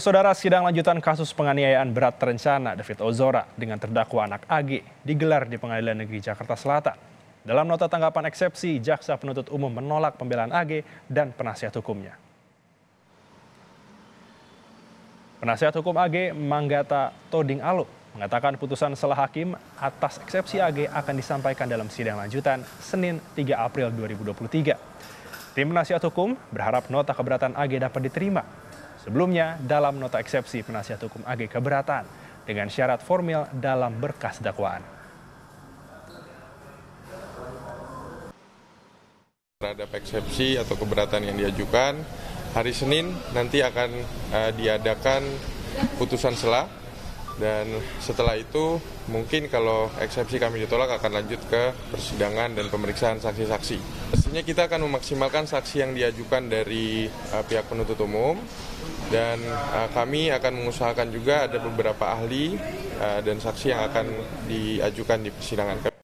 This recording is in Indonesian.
Saudara sidang lanjutan kasus penganiayaan berat terencana David Ozora dengan terdakwa anak AG digelar di Pengadilan Negeri Jakarta Selatan. Dalam nota tanggapan eksepsi, jaksa penuntut umum menolak pembelaan AG dan penasihat hukumnya. Penasihat hukum AG Manggata Toding Alu mengatakan putusan selah hakim atas eksepsi AG akan disampaikan dalam sidang lanjutan Senin 3 April 2023. Tim penasihat hukum berharap nota keberatan AG dapat diterima Sebelumnya, dalam nota eksepsi penasihat hukum AG keberatan dengan syarat formil dalam berkas dakwaan. Terhadap eksepsi atau keberatan yang diajukan, hari Senin nanti akan uh, diadakan putusan selah dan setelah itu mungkin kalau eksepsi kami ditolak akan lanjut ke persidangan dan pemeriksaan saksi-saksi. Pastinya kita akan memaksimalkan saksi yang diajukan dari uh, pihak penuntut umum dan uh, kami akan mengusahakan juga ada beberapa ahli uh, dan saksi yang akan diajukan di persidangan.